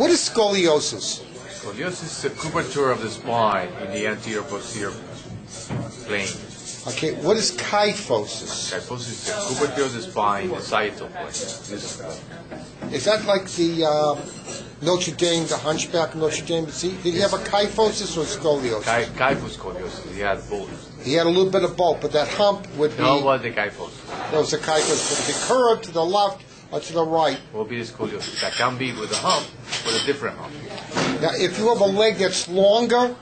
What is scoliosis? Scoliosis is a curvature of the spine in the anterior posterior plane. Okay, what is kyphosis? Kyphosis is the curvature of the spine in the sagittal plane. Is that like the uh, Notre Dame, the hunchback of Notre Dame? Did he, did he have a kyphosis or scoliosis? Ky- kyphoscoliosis, he had both. He had a little bit of both, but that hump would be, No, was the kyphosis. that was a kyphosis. It be curved to the left to the right? Will be the scoliosis. That can be with a hump, with a different hump. Now, if you have a leg that's longer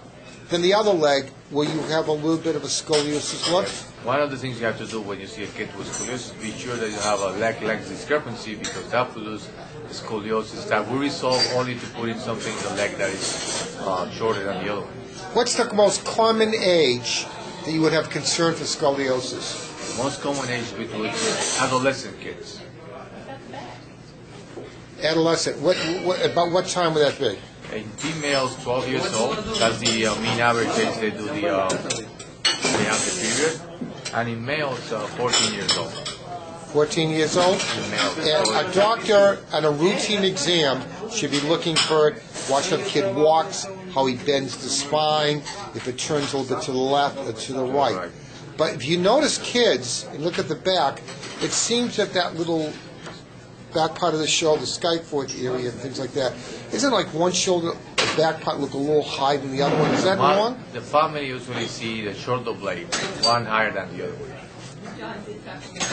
than the other leg, will you have a little bit of a scoliosis look? One of the things you have to do when you see a kid with scoliosis, is be sure that you have a leg-length discrepancy because that produces scoliosis that will resolve only to put in something in the leg that is uh, shorter than the other one. What's the most common age that you would have concern for scoliosis? The most common age between adolescent kids. Adolescent. What, what about what time would that be? In females, 12 years old, that's the uh, mean average age they do the, uh, they have the period. And in males, uh, 14 years old. 14 years old? In males. And a doctor at a routine exam should be looking for it, watch how the kid walks, how he bends the spine, if it turns a little bit to the left or to the right. Right. But if you notice kids, and look at the back, it seems that that little back part of the shoulder, skyphoid area and things like that, isn't like one shoulder, the back part look a little higher than the other one? Is that One- wrong? The family usually see the shoulder blade, one higher than the other one.